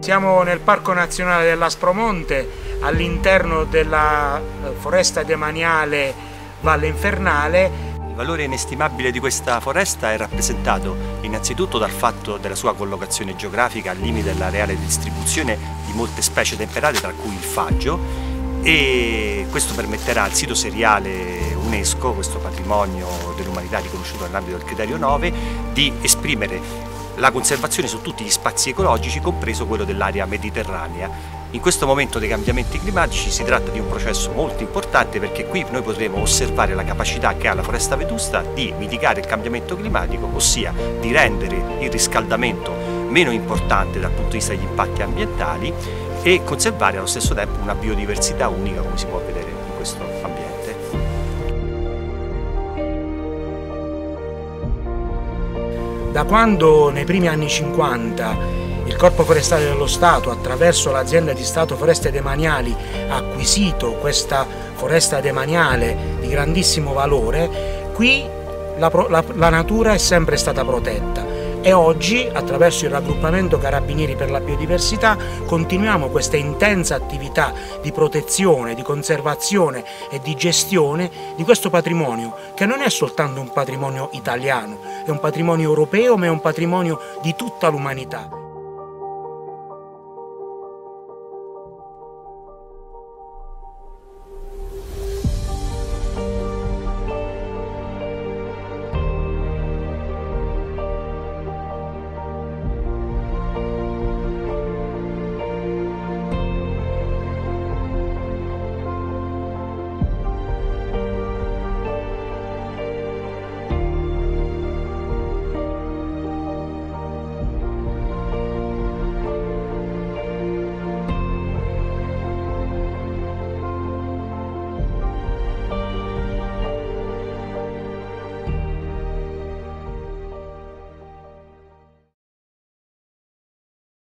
Siamo nel Parco Nazionale dell'Aspromonte all'interno della eh, foresta demaniale Valle Infernale. Il valore inestimabile di questa foresta è rappresentato innanzitutto dal fatto della sua collocazione geografica al limite della reale distribuzione di molte specie temperate tra cui il faggio e questo permetterà al sito seriale UNESCO, questo patrimonio dell'umanità riconosciuto nell'ambito del criterio 9, di esprimere la conservazione su tutti gli spazi ecologici, compreso quello dell'area mediterranea. In questo momento dei cambiamenti climatici si tratta di un processo molto importante perché qui noi potremo osservare la capacità che ha la foresta vetusta di mitigare il cambiamento climatico, ossia di rendere il riscaldamento meno importante dal punto di vista degli impatti ambientali e conservare allo stesso tempo una biodiversità unica come si può vedere in questo ambiente. Da quando nei primi anni 50 il Corpo Forestale dello Stato, attraverso l'azienda di Stato Foreste Demaniali, ha acquisito questa foresta demaniale di grandissimo valore, qui la, la, la natura è sempre stata protetta e oggi attraverso il raggruppamento Carabinieri per la biodiversità continuiamo questa intensa attività di protezione, di conservazione e di gestione di questo patrimonio che non è soltanto un patrimonio italiano, è un patrimonio europeo ma è un patrimonio di tutta l'umanità.